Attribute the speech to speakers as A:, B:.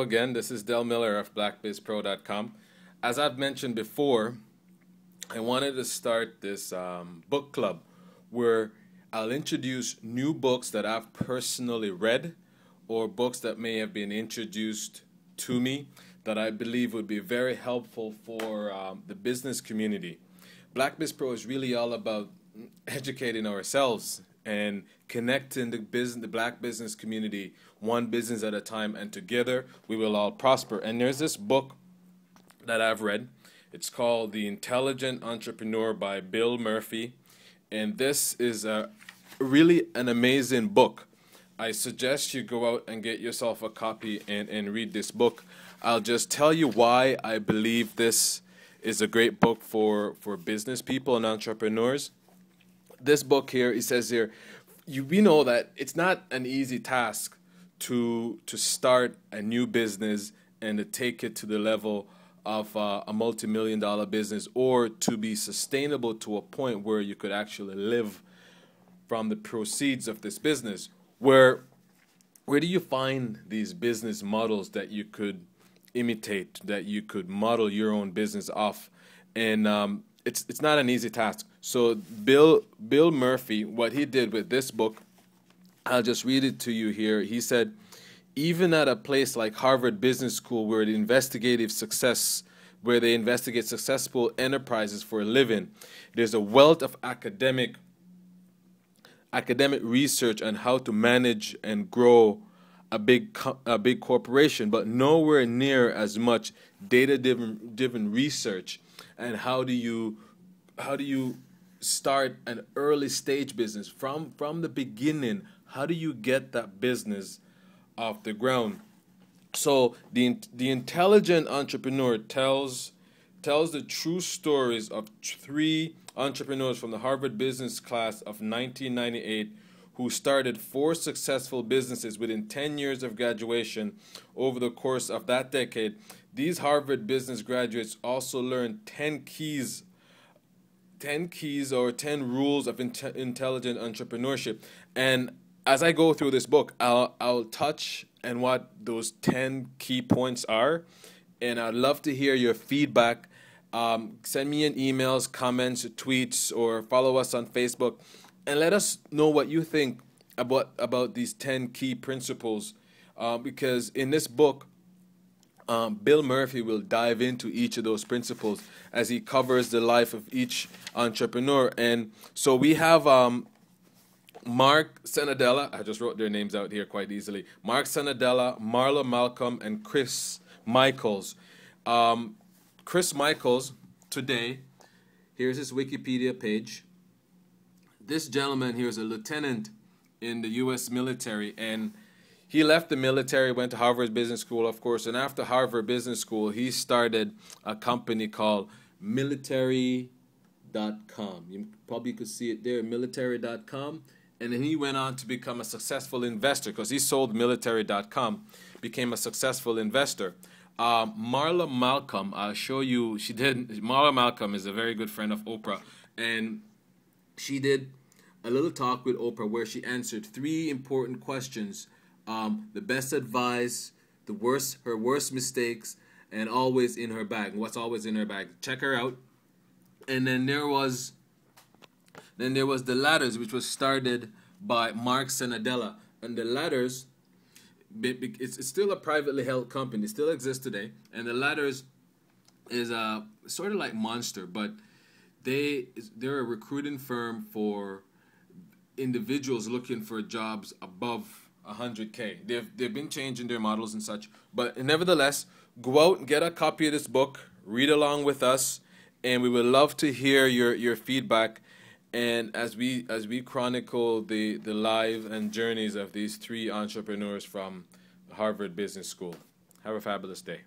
A: Again. This is Del Miller of BlackBizPro.com. As I've mentioned before, I wanted to start this um, book club where I'll introduce new books that I've personally read or books that may have been introduced to me that I believe would be very helpful for um, the business community. Black Biz Pro is really all about educating ourselves and connecting the business, the black business community, one business at a time, and together we will all prosper. And there's this book that I've read. It's called The Intelligent Entrepreneur by Bill Murphy, and this is a really an amazing book. I suggest you go out and get yourself a copy and, and read this book. I'll just tell you why I believe this is a great book for, for business people and entrepreneurs this book here, it says here, you we know that it's not an easy task to to start a new business and to take it to the level of uh, a multi-million dollar business or to be sustainable to a point where you could actually live from the proceeds of this business. Where where do you find these business models that you could imitate that you could model your own business off? And um, it's it's not an easy task. So Bill Bill Murphy, what he did with this book, I'll just read it to you here. He said, even at a place like Harvard Business School, where the investigative success, where they investigate successful enterprises for a living, there's a wealth of academic academic research on how to manage and grow a big a big corporation, but nowhere near as much data driven driven research and how do you how do you start an early stage business? From from the beginning how do you get that business off the ground? So the the intelligent entrepreneur tells tells the true stories of three entrepreneurs from the Harvard business class of 1998 who started four successful businesses within 10 years of graduation over the course of that decade these Harvard business graduates also learned 10 keys 10 keys or 10 rules of intelligent entrepreneurship. And as I go through this book, I'll I'll touch and what those 10 key points are. And I'd love to hear your feedback. Um, send me an emails, comments, tweets, or follow us on Facebook, and let us know what you think about about these 10 key principles. Uh, because in this book, um, Bill Murphy will dive into each of those principles as he covers the life of each entrepreneur. And so we have um, Marc Cenedella. I just wrote their names out here quite easily. Marc Cenedella, Marla Malcolm, and Chris Michaels. Um, Chris Michaels, today, here's his Wikipedia page. This gentleman here is a lieutenant in the U.S. military, and he left the military, went to Harvard Business School, of course, and after Harvard Business School, he started a company called Military.com. You probably could see it there, military.com. And then he went on to become a successful investor because he sold military.com, became a successful investor. Um, Marla Malcolm, I'll show you, she did, Marla Malcolm is a very good friend of Oprah. And she did a little talk with Oprah where she answered three important questions um, the best advice, the worst, her worst mistakes, and always in her bag. What's always in her bag? Check her out. And then there was, then there was the ladders, which was started by Marc Cenedella, and the ladders. It's, still a privately held company. It still exists today, and the ladders is a sort of like Monster, but they they're a recruiting firm for individuals looking for jobs above 100k. They've they've been changing their models and such, but nevertheless, go out and get a copy of this book, read along with us, and we would love to hear your your feedback. And as we as we chronicle the the lives and journeys of these three entrepreneurs from Harvard Business School, have a fabulous day.